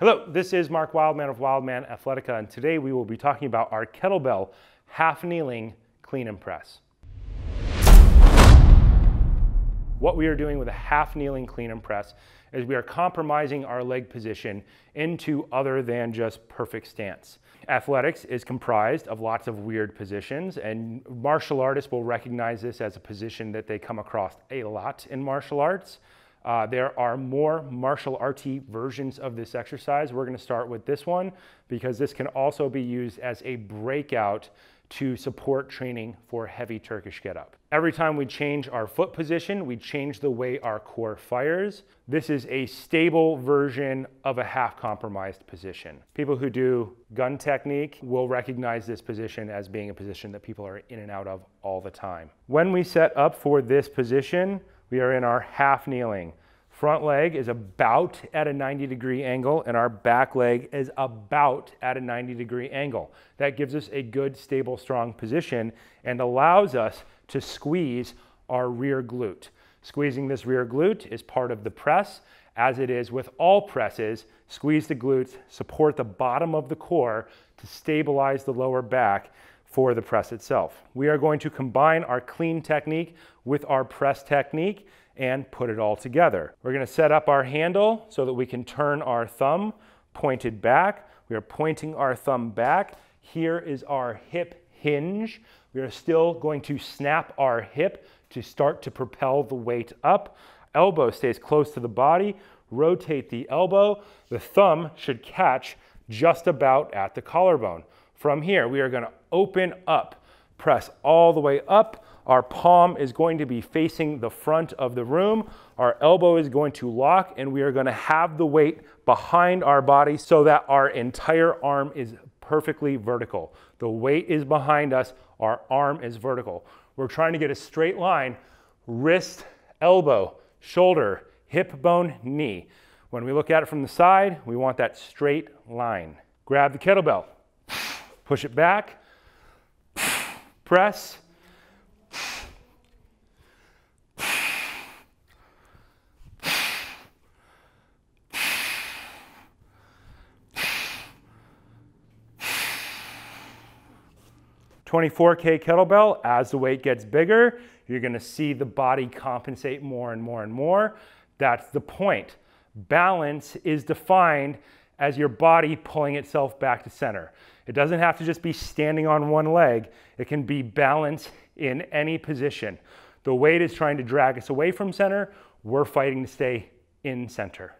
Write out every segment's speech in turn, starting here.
Hello, this is Mark Wildman of Wildman Athletica, and today we will be talking about our kettlebell half kneeling clean and press. What we are doing with a half kneeling clean and press is we are compromising our leg position into other than just perfect stance. Athletics is comprised of lots of weird positions and martial artists will recognize this as a position that they come across a lot in martial arts. Uh, there are more martial arty versions of this exercise. We're gonna start with this one because this can also be used as a breakout to support training for heavy Turkish get up. Every time we change our foot position, we change the way our core fires. This is a stable version of a half compromised position. People who do gun technique will recognize this position as being a position that people are in and out of all the time. When we set up for this position, we are in our half kneeling. Front leg is about at a 90 degree angle and our back leg is about at a 90 degree angle. That gives us a good, stable, strong position and allows us to squeeze our rear glute. Squeezing this rear glute is part of the press, as it is with all presses. Squeeze the glutes, support the bottom of the core to stabilize the lower back for the press itself. We are going to combine our clean technique with our press technique and put it all together. We're gonna set up our handle so that we can turn our thumb pointed back. We are pointing our thumb back. Here is our hip hinge. We are still going to snap our hip to start to propel the weight up. Elbow stays close to the body. Rotate the elbow. The thumb should catch just about at the collarbone. From here, we are gonna open up, press all the way up. Our palm is going to be facing the front of the room. Our elbow is going to lock and we are gonna have the weight behind our body so that our entire arm is perfectly vertical. The weight is behind us, our arm is vertical. We're trying to get a straight line, wrist, elbow, shoulder, hip bone, knee. When we look at it from the side, we want that straight line. Grab the kettlebell, push it back, press, 24K kettlebell, as the weight gets bigger, you're gonna see the body compensate more and more and more. That's the point. Balance is defined as your body pulling itself back to center. It doesn't have to just be standing on one leg. It can be balance in any position. The weight is trying to drag us away from center. We're fighting to stay in center.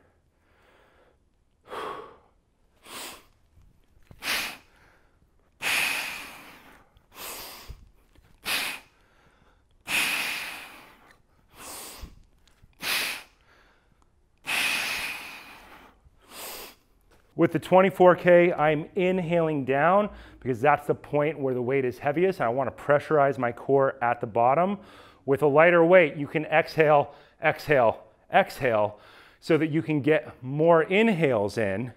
With the 24K, I'm inhaling down because that's the point where the weight is heaviest. I want to pressurize my core at the bottom. With a lighter weight, you can exhale, exhale, exhale so that you can get more inhales in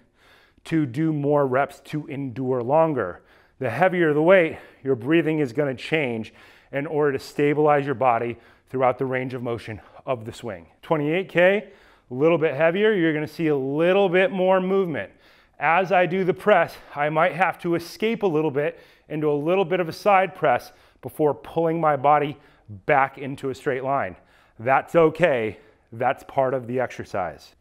to do more reps to endure longer. The heavier the weight, your breathing is going to change in order to stabilize your body throughout the range of motion of the swing. 28K, a little bit heavier, you're going to see a little bit more movement as I do the press, I might have to escape a little bit into a little bit of a side press before pulling my body back into a straight line. That's okay. That's part of the exercise.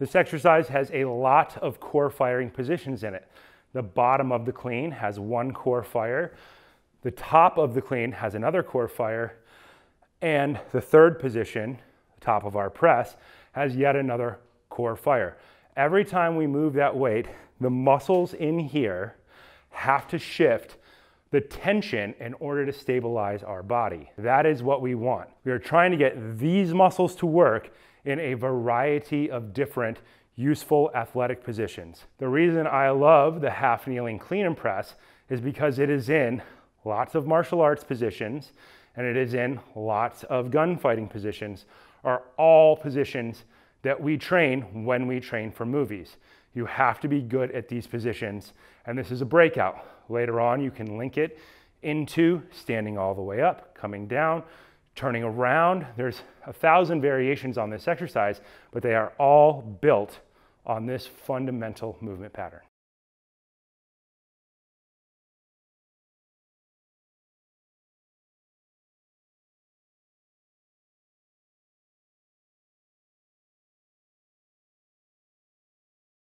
This exercise has a lot of core firing positions in it. The bottom of the clean has one core fire. The top of the clean has another core fire. And the third position, top of our press, has yet another core fire. Every time we move that weight, the muscles in here have to shift the tension in order to stabilize our body. That is what we want. We are trying to get these muscles to work in a variety of different useful athletic positions. The reason I love the half kneeling clean and press is because it is in lots of martial arts positions, and it is in lots of gunfighting positions, are all positions that we train when we train for movies. You have to be good at these positions, and this is a breakout. Later on, you can link it into standing all the way up, coming down, turning around. There's a thousand variations on this exercise, but they are all built on this fundamental movement pattern.